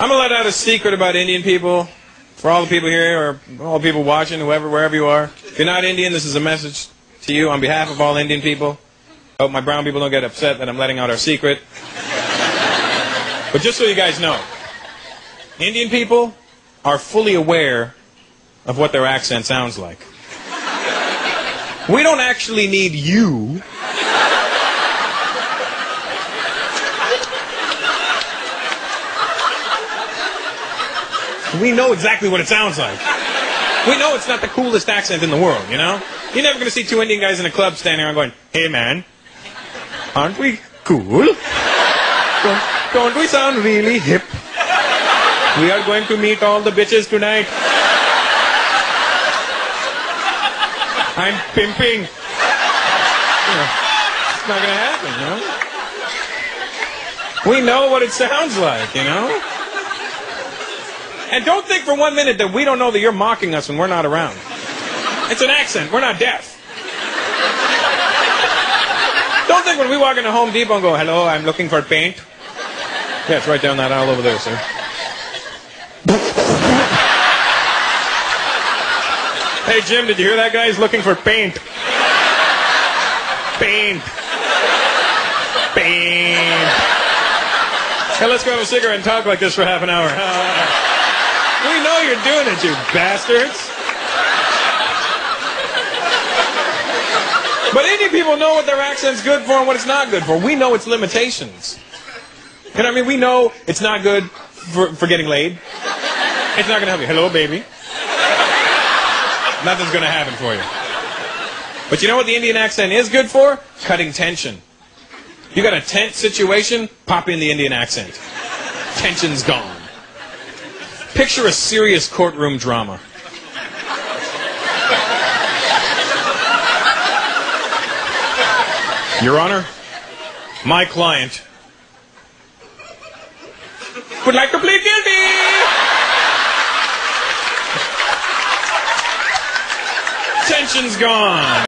I'm gonna let out a secret about Indian people for all the people here or all the people watching, whoever, wherever you are. If you're not Indian, this is a message to you on behalf of all Indian people. Hope my brown people don't get upset that I'm letting out our secret. but just so you guys know, Indian people are fully aware of what their accent sounds like. We don't actually need you We know exactly what it sounds like. We know it's not the coolest accent in the world, you know? You're never going to see two Indian guys in a club standing around going, hey man, aren't we cool? Don't, don't we sound really hip? We are going to meet all the bitches tonight. I'm pimping. You know, it's not going to happen, you know? We know what it sounds like, you know? And don't think for one minute that we don't know that you're mocking us when we're not around. It's an accent. We're not deaf. Don't think when we walk into Home Depot and go, hello, I'm looking for paint. Yeah, it's right down that aisle over there, sir. hey, Jim, did you hear that guy? He's looking for paint. Paint. Paint. Hey, let's go have a cigarette and talk like this for half an hour. Doing it, you bastards. But Indian people know what their accent's good for and what it's not good for. We know its limitations. You know what I mean? We know it's not good for, for getting laid. It's not going to help you. Hello, baby. Nothing's going to happen for you. But you know what the Indian accent is good for? Cutting tension. You got a tense situation, pop in the Indian accent. Tension's gone. Picture a serious courtroom drama. Your Honor, my client would like to plead guilty. Tension's gone.